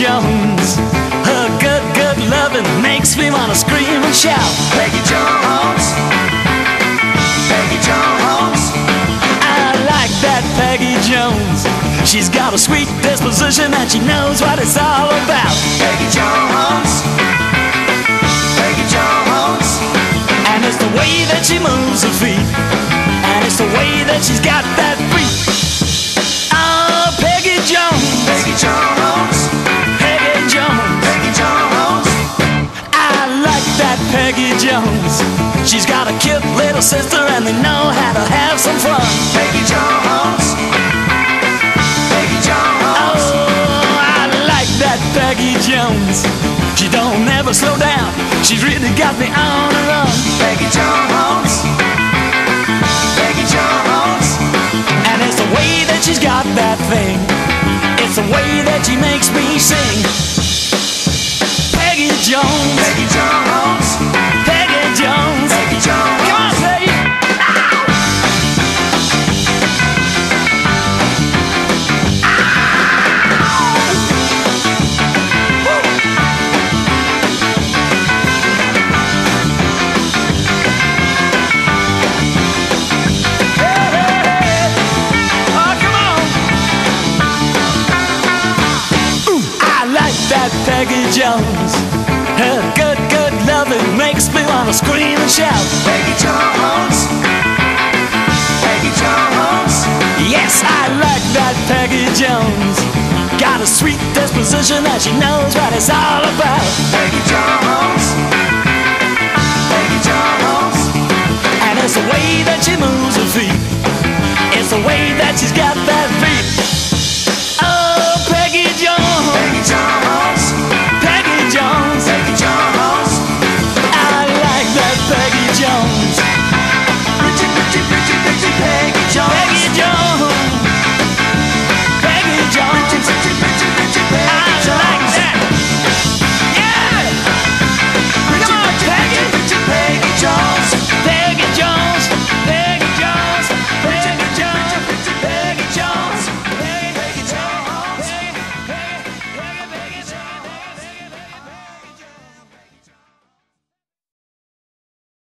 Jones. Her good, good loving makes me wanna scream and shout. Peggy Jones. Peggy Jones. I like that Peggy Jones. She's got a sweet disposition and she knows what it's all about. Peggy Jones. Peggy Jones. And it's the way that she moves her feet. And it's the way that she's got that beat. Oh, Peggy Jones. Peggy Jones. That Peggy Jones. She's got a cute little sister and they know how to have some fun. Peggy Jones. Peggy Jones. Oh, I like that Peggy Jones. She don't ever slow down. She's really got me on that Peggy Jones. Her good, good loving makes me wanna scream and shout. Peggy Jones. Peggy Jones. Yes, I like that Peggy Jones. Got a sweet disposition and she knows what it's all about. Peggy Jones. Peggy Jones. And it's the way that she moves her feet. It's the way that she's got that beat. Jones.